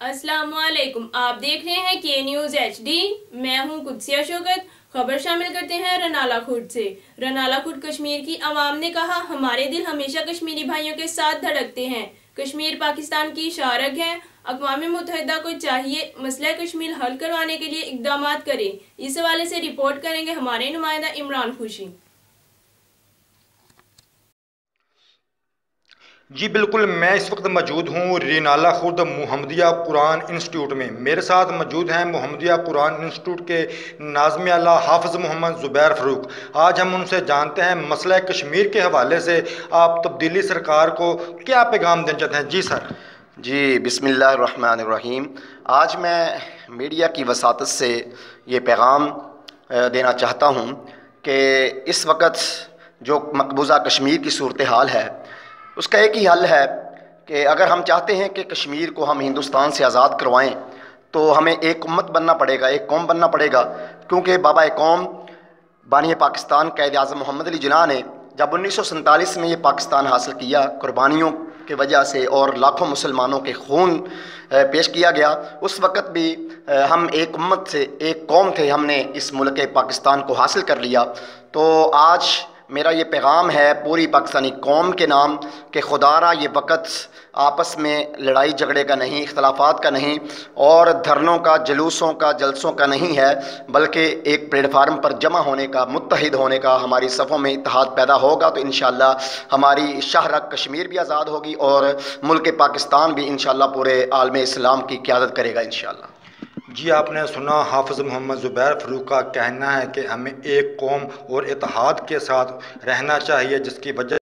السلام علیکم آپ دیکھ رہے ہیں کے نیوز ایچ ڈی میں ہوں قدسیہ شوکت خبر شامل کرتے ہیں رنالا خود سے. رنالا خود کشمیر کی عوام نے کہا، ہمارے دل ہمیشہ کشمیری بھائیوں کے ساتھ دھڑکتے ہیں. کشمیر پاکستان کی شارک ہے. اقوام متحدہ کو چاہیے مسئلہ کشمیر حل کروانے کے لیے اقدامات کریں۔ اس حوالے سے رپورٹ کریں گے ہمارے نمائندہ عمران خوشی۔ جی بالکل، میں اس وقت موجود ہوں رینالہ خورد محمدیہ قرآن انسٹیٹیوٹ میں۔ میرے ساتھ موجود ہیں محمدیہ قرآن انسٹیٹیوٹ کے ناظم اللہ حافظ محمد زبیر فروق آج ہم ان سے جانتے ہیں مسئلہ کشمیر کے حوالے سے۔ آپ تبدیلی سرکار کو کیا پیغام دینا چاہتے ہیں؟ جی سر۔ جی بسم اللہ الرحمن الرحیم۔ آج میں میڈیا کی وساطت سے یہ پیغام دینا چاہتا ہوں کہ اس وقت جو مقبوضہ کشمیر کی صورتحال ہے، اس کا ایک ہی حل ہے کہ اگر ہم چاہتے ہیں کہ کشمیر کو ہم ہندوستان سے آزاد کروائیں، تو ہمیں ایک امت بننا پڑے گا، ایک قوم بننا پڑے گا۔ کیونکہ بابا قوم، بانی پاکستان قید اعظم محمد علی جناح نے جب انیس سو سنتالیس میں یہ پاکستان حاصل کیا، قربانیوں کی وجہ سے اور لاکھوں مسلمانوں کے خون پیش کیا گیا۔ اس وقت بھی ہم ایک امت سے، ایک قوم تھے، ہم نے اس ملک پاکستان کو حاصل کر لیا۔ تو آج میرا یہ پیغام ہے پوری پاکستانی قوم کے نام کہ خدا را یہ وقت آپس میں لڑائی جھگڑے کا نہیں، اختلافات کا نہیں اور دھرنوں کا، جلوسوں کا، جلسوں کا نہیں ہے، بلکہ ایک پلیٹ فارم پر جمع ہونے کا، متحد ہونے کا ہماری صفوں میں اتحاد پیدا ہوگا تو انشاءاللہ ہماری شہر کشمیر بھی آزاد ہوگی اور ملک پاکستان بھی انشاءاللہ پورے عالم اسلام کی قیادت کرے گا انشاءاللہ۔ جی آپ نے سنا حافظ محمد زبیر فروغ کا کہنا ہے کہ ہمیں ایک قوم اور اتحاد کے ساتھ رہنا چاہیے، جس کی وجہ